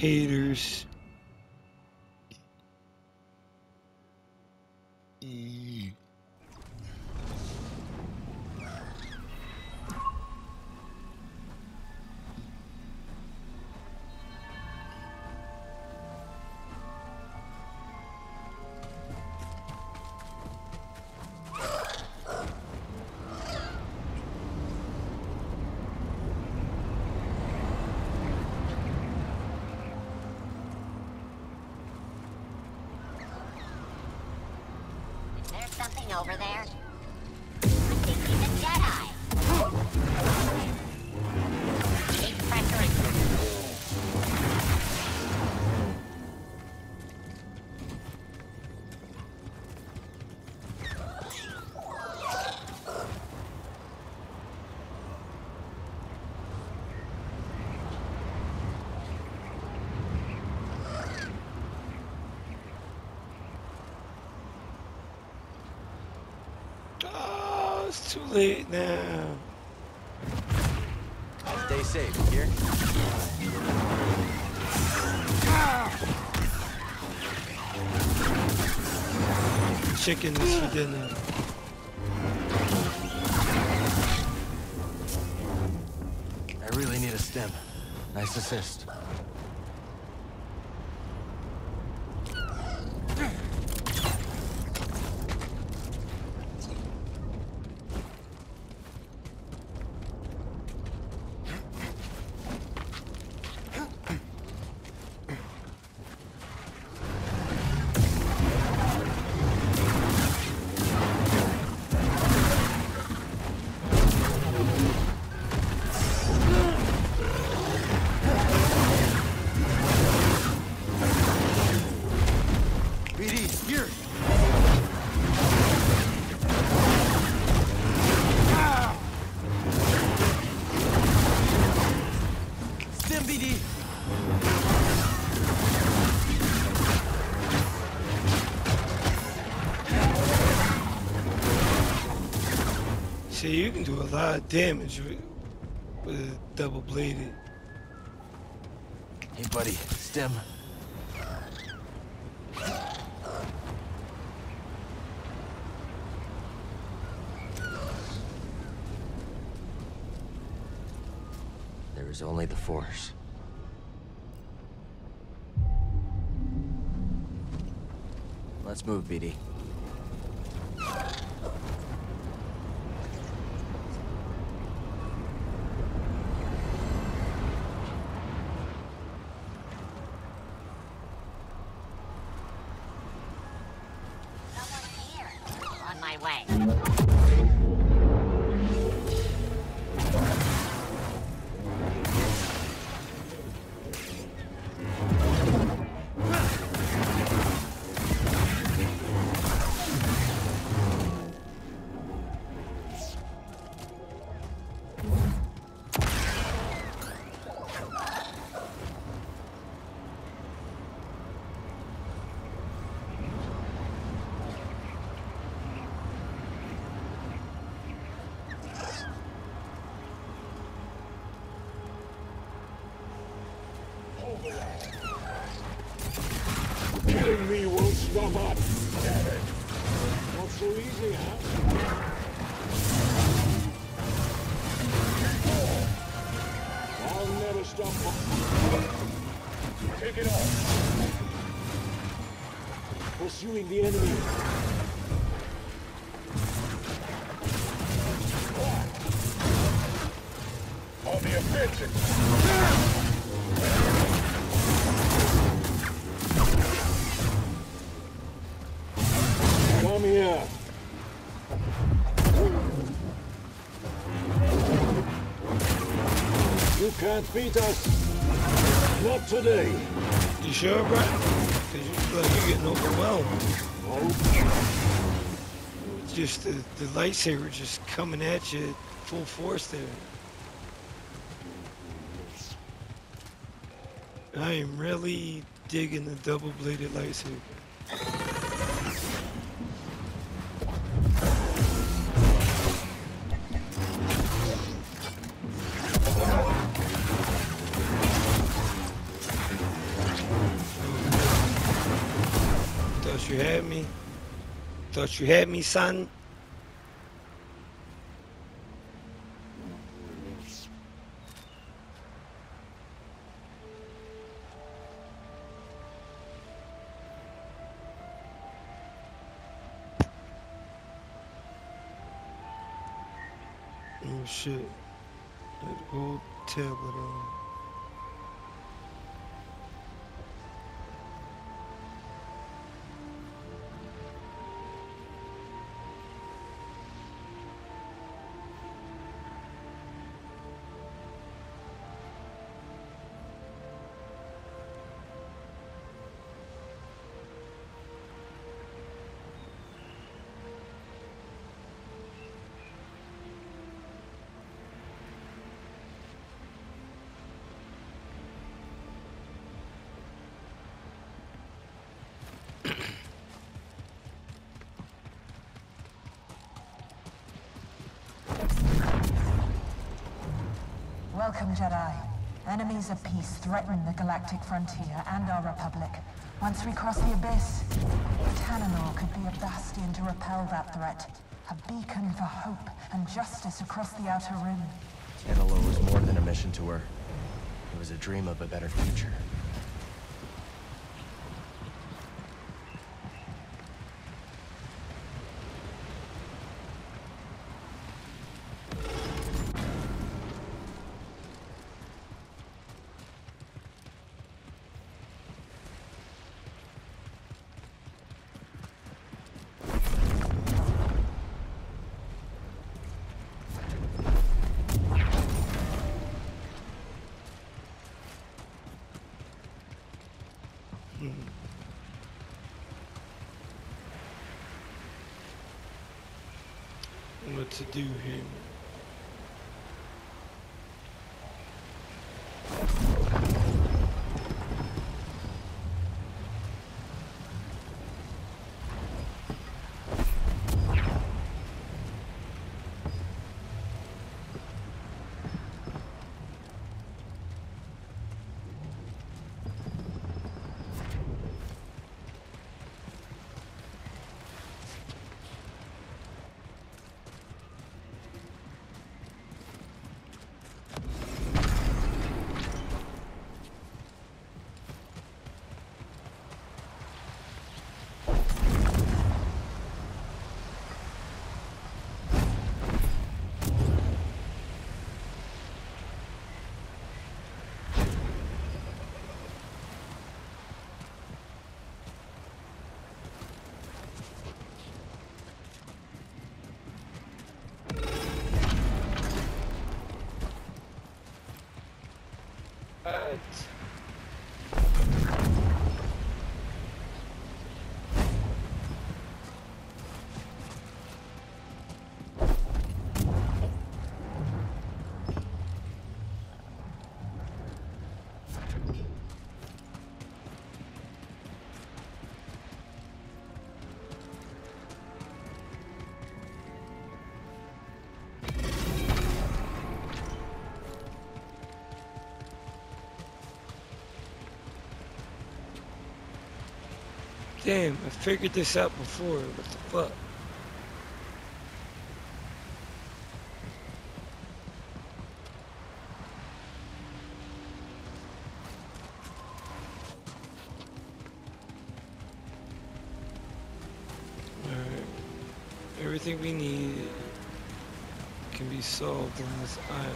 haters. Something over there? I think he's a Jedi. Late now. Stay safe, here. Chicken is for dinner. I really need a stim. Nice assist. Can do a lot of damage with, with a double bladed. Hey, buddy, stim. There is only the Force. Let's move, BD. Pursuing the enemy. On the offensive. Come here. You can't beat us. Not today. You sure? Cause you feel like you're getting overwhelmed. Just the, the lightsaber just coming at you full force there. I am really digging the double bladed lightsaber. Thought you had me, son? Welcome, Jedi. Enemies of peace threaten the galactic frontier and our Republic. Once we cross the Abyss, Tanalorr could be a bastion to repel that threat. A beacon for hope and justice across the Outer Rim. Tanalorr was more than a mission to her. It was a dream of a better future. Damn, I figured this out before. What the fuck? Everything we need can be solved on this island.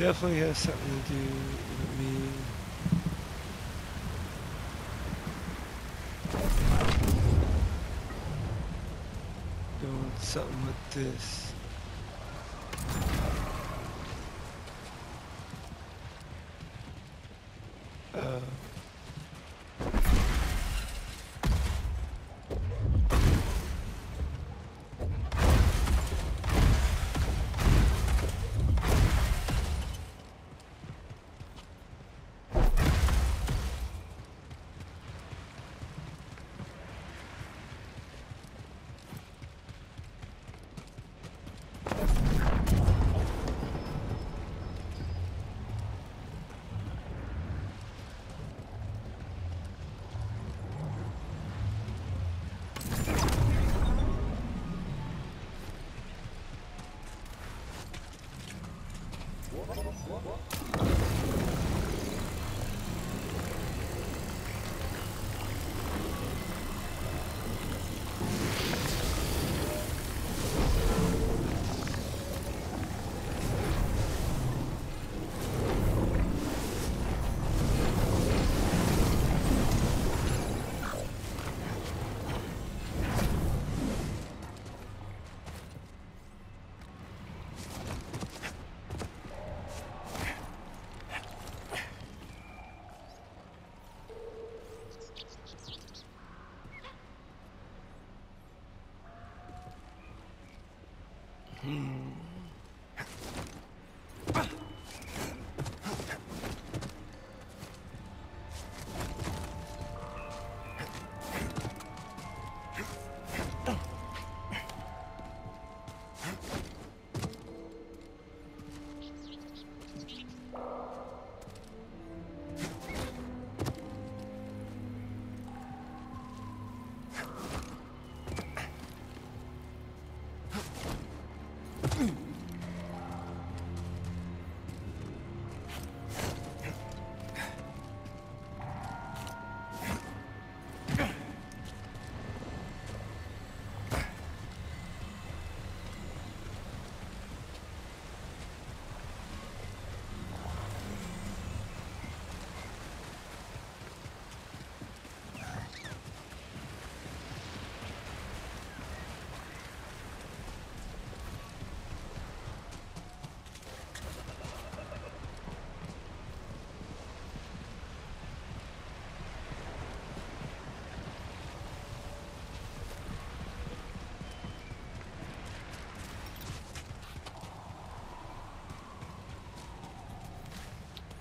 definitely has something to do with me. Doing something with this.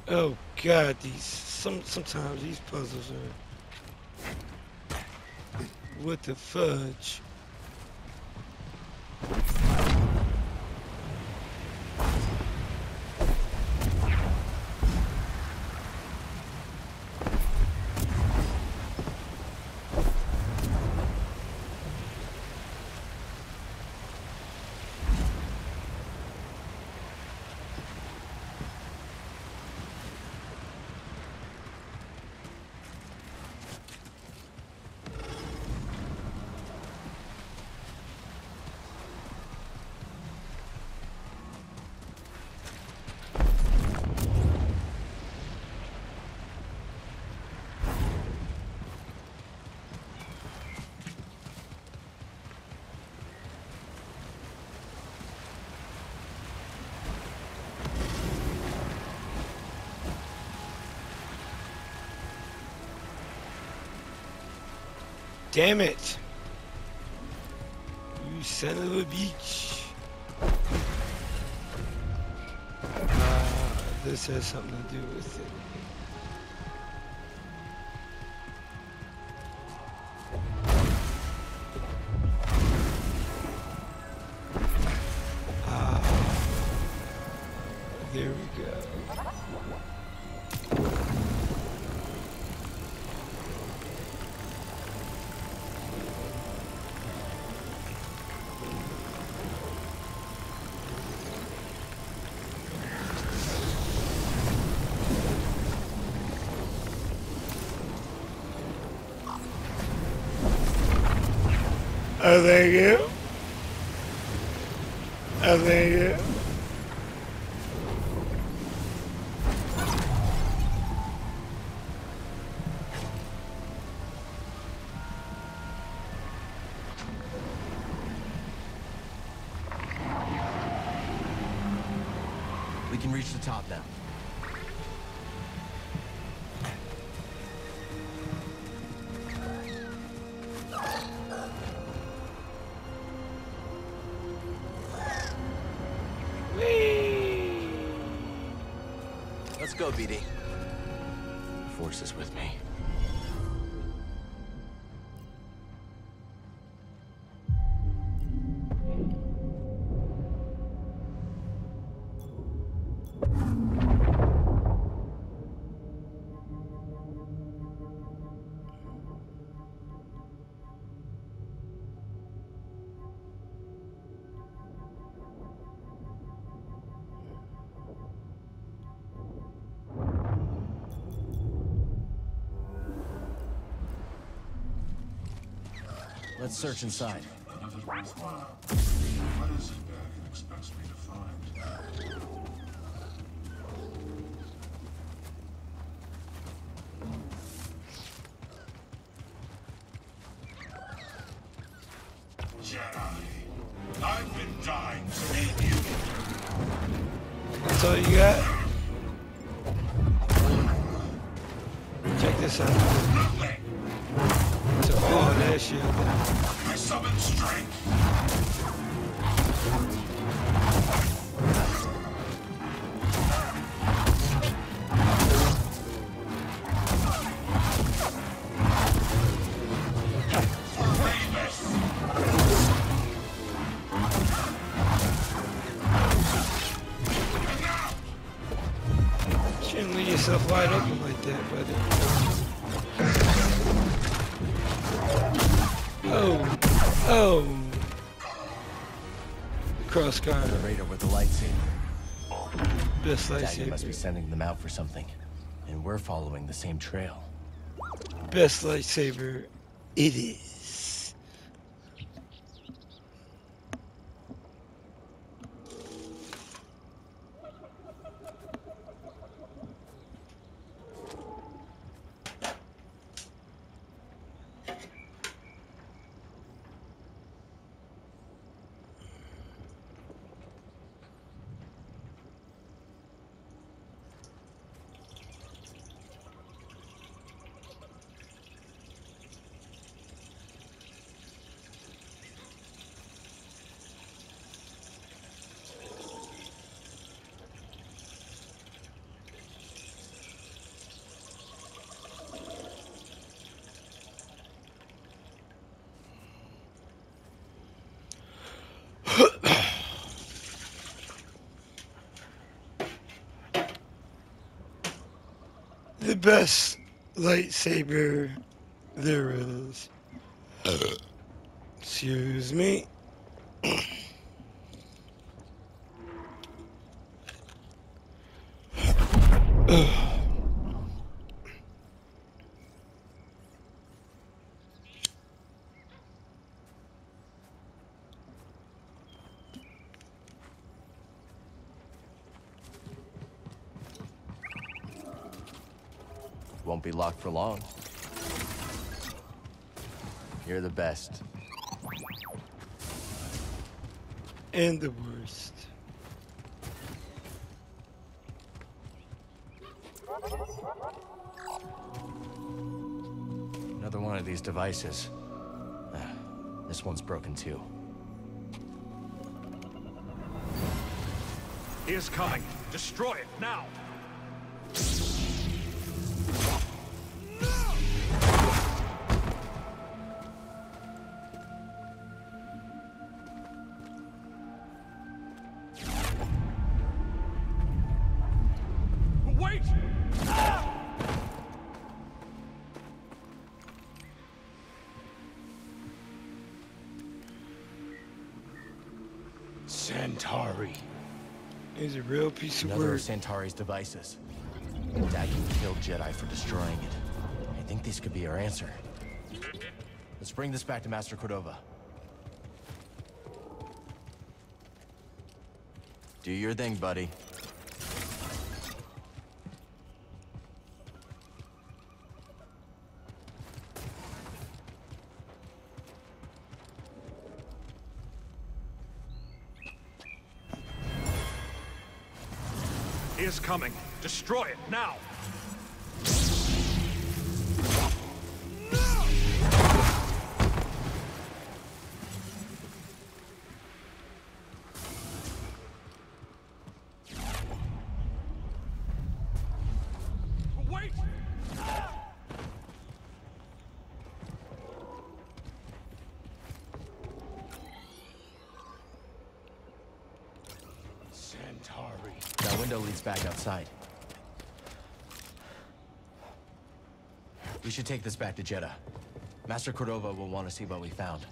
Oh god, these some sometimes these puzzles are what the fudge. Damn it! You son of a bitch! Uh, this has something to do with it. Oh, Let's go, BD. Force is with me. Meet you. That's all you got? Check this out. So, oh, that shit. Summon strength. Guard. The radar with the lightsaber. Best Dagan must be lightsaber. sending them out for something. And we're following the same trail. Best lightsaber. It is. The best lightsaber there is. Uh. Excuse me. Locked for long. You're the best. And the worst. Another one of these devices. Ah, this one's broken too. He is coming. Destroy it now. Santari. Is a real piece of Another work. of Santari's devices. Dagan killed Jedi for destroying it. I think this could be our answer. Let's bring this back to Master Cordova. Do your thing, buddy. Coming. Destroy it now. Santari. That window leads back outside. We should take this back to Jedha. Master Cordova will want to see what we found.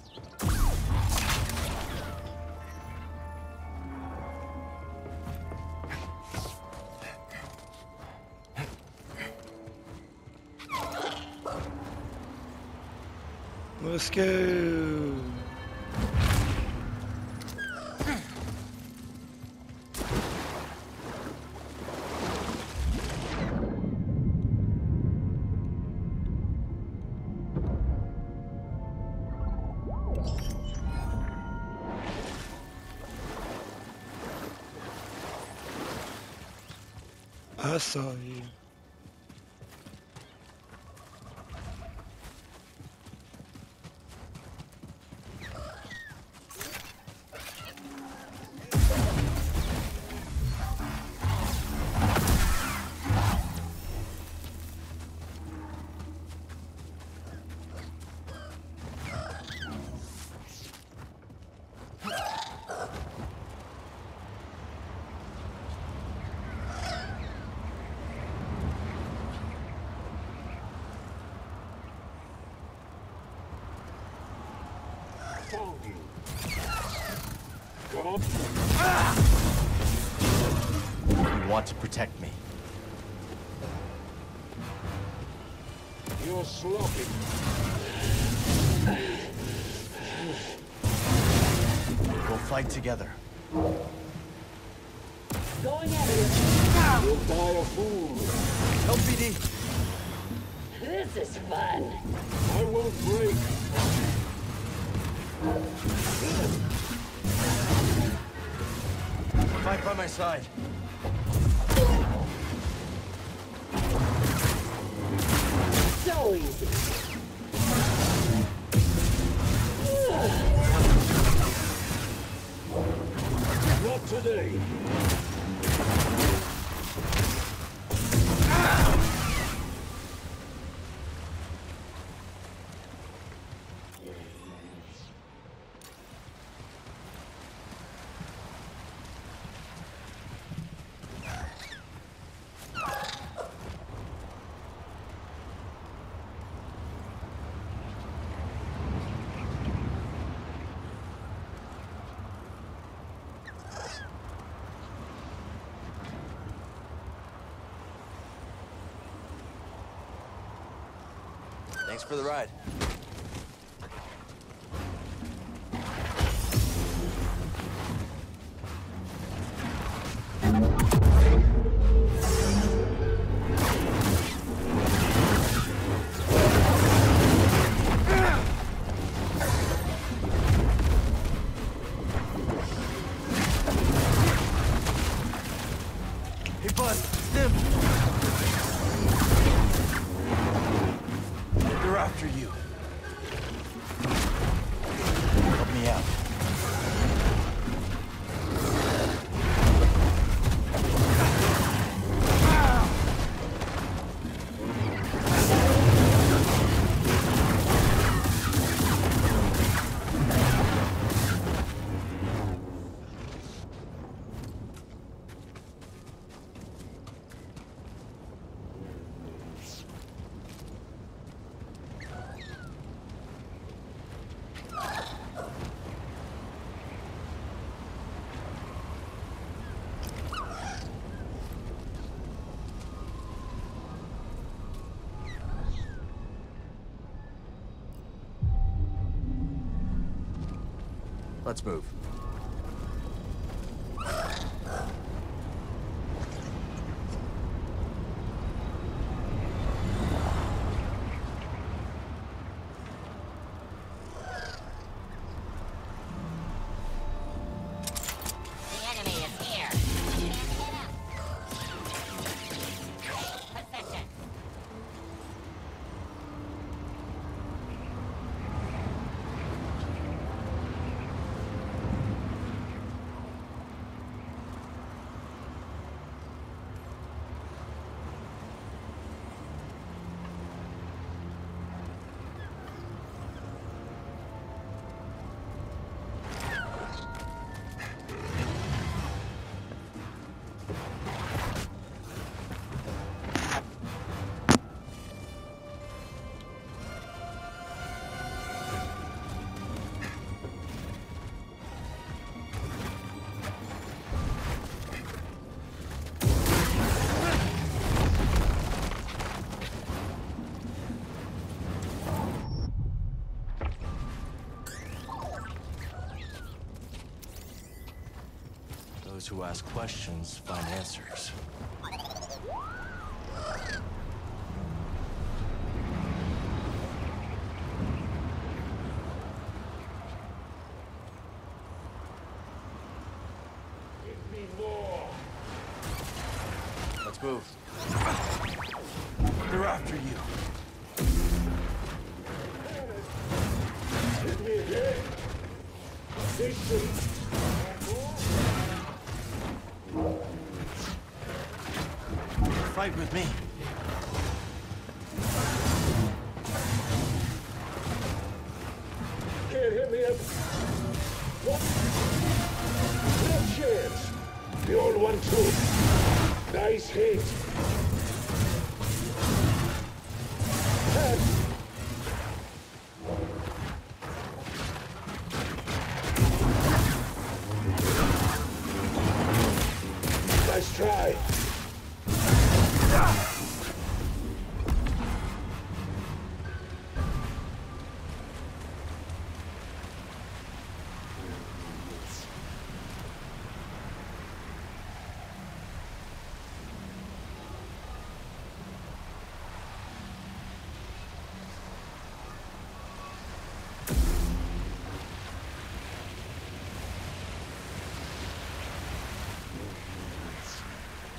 Let's go. You want to protect me. You're sloppy. We'll fight together. Going at it. You'll die a fool. LPD! This is fun. I won't break. Fight by my side. So easy. Not today. Thanks for the ride. Let's move. Who ask questions find answers.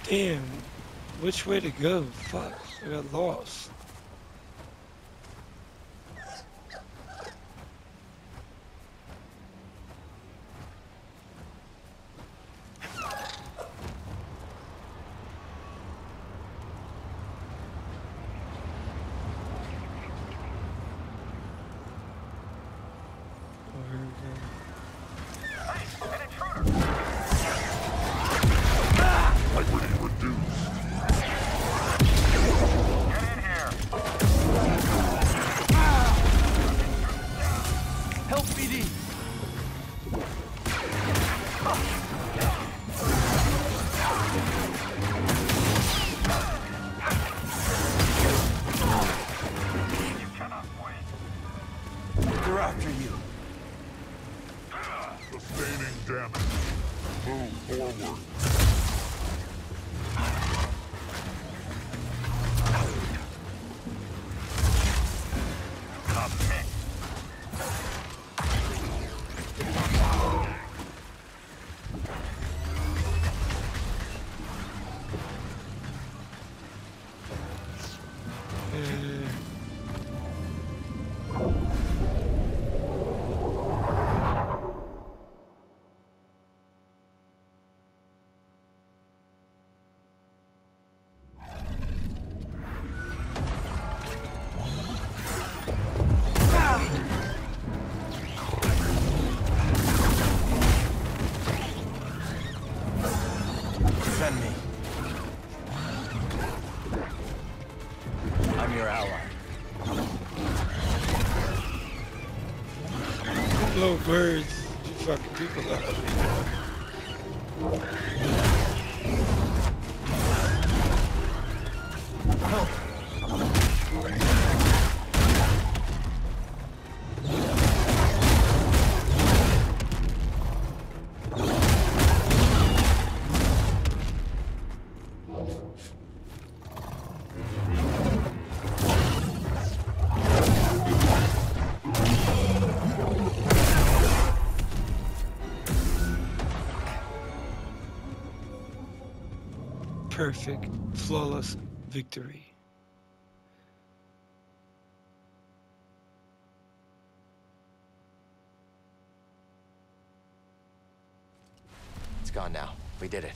Damn. Which way to go? Fuck. I got lost. Move forward. Uh, birds, you fucking people up. Perfect, flawless victory. It's gone now. We did it.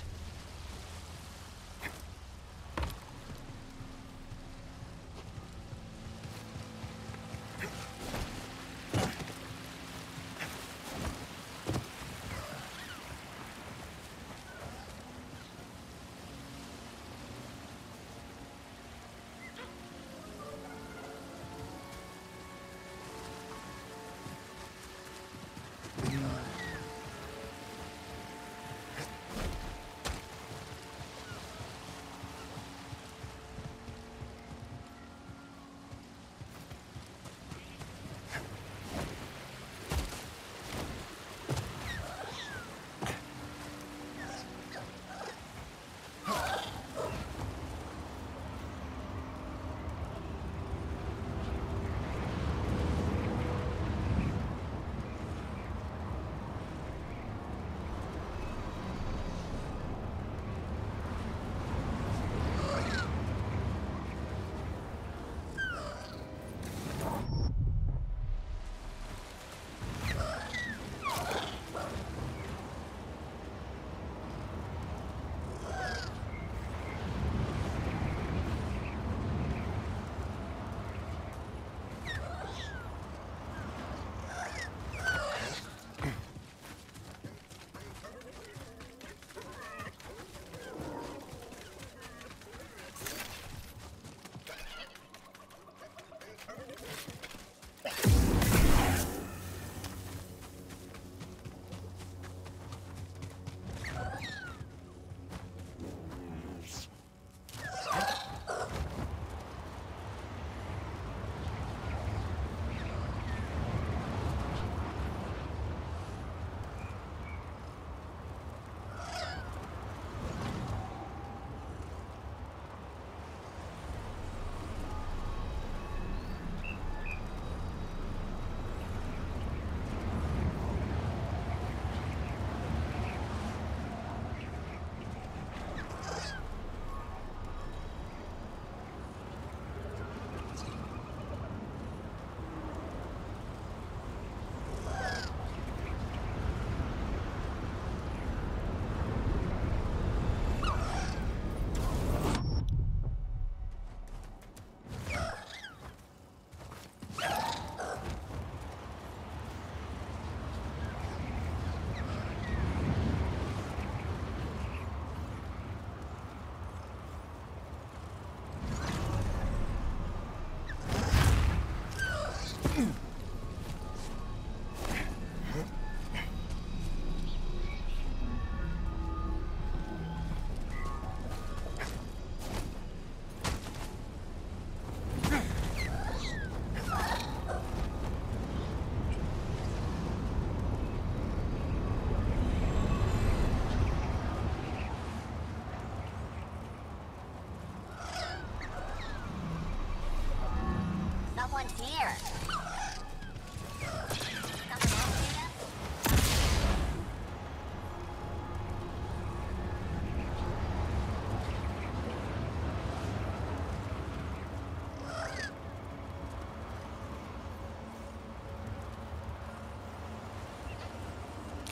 someone's.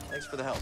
Thanks for the help.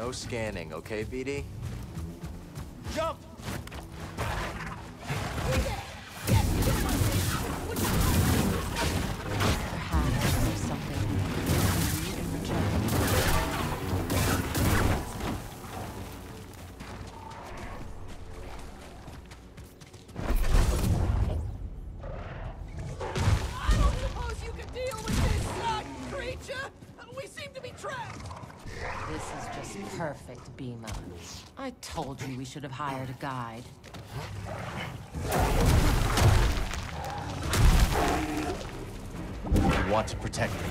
No scanning, okay, BD? Jump! Should have hired a guide. You want to protect me.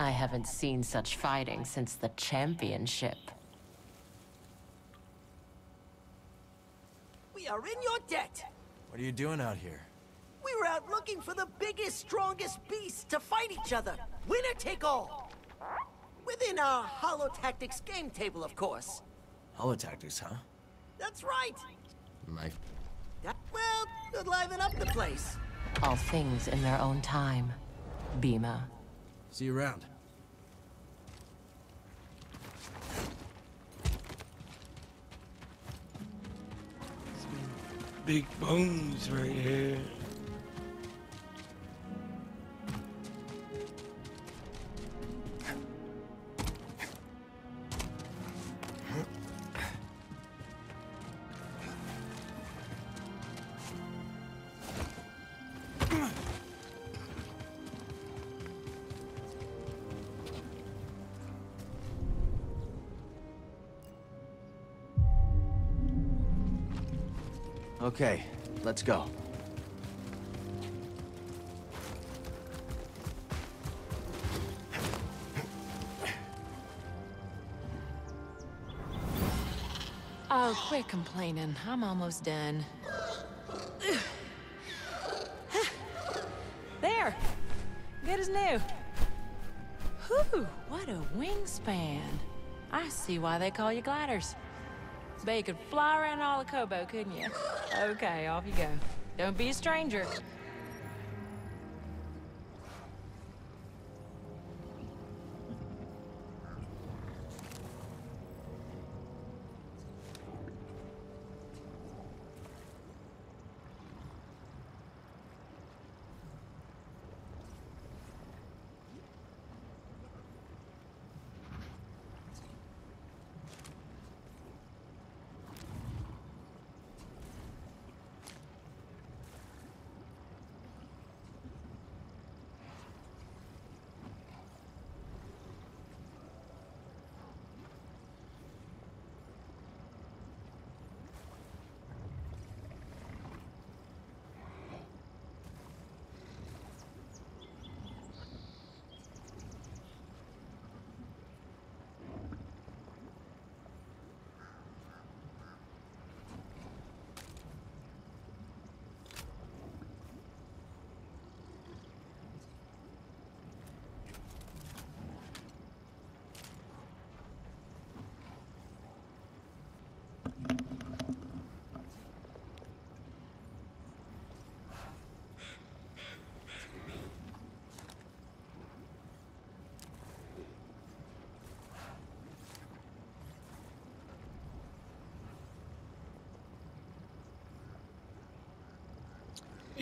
I haven't seen such fighting since the championship. We are in your debt. What are you doing out here? We were out looking for the biggest, strongest beasts to fight each other. Winner take all. Within our Holotactics game table, of course. Holotactics, huh? That's right. My That, well, could liven up the place. All things in their own time. Bima. See you around. Big bones right here. Okay, let's go. Oh, quit complaining. I'm almost done. there! Good as new. Whew, what a wingspan. I see why they call you gliders. Bet you could fly around all of Koboh, couldn't you? Okay, off you go. Don't be a stranger.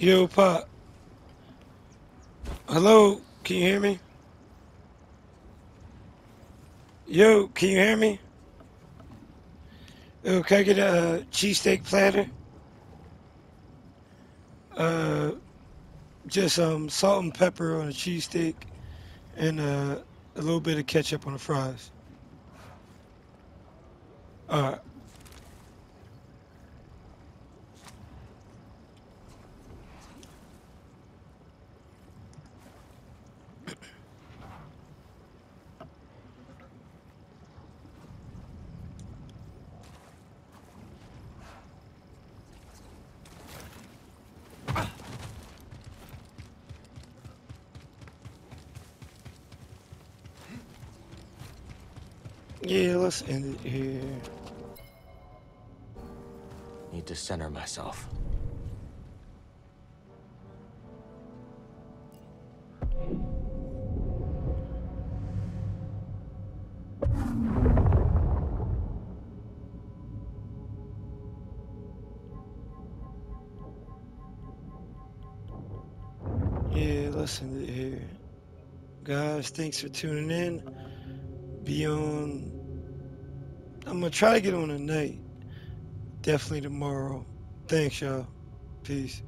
Yo, Pop. Hello, can you hear me? Yo, can you hear me? Yo, can I get a cheesesteak platter? Uh, just um, salt and pepper on a cheesesteak, and uh, a little bit of ketchup on the fries. All Yeah, let's end it here. Need to center myself. Yeah, let's end it here. Guys, thanks for tuning in. Be on. I'm gonna try to get on tonight. Definitely tomorrow. Thanks, y'all. Peace.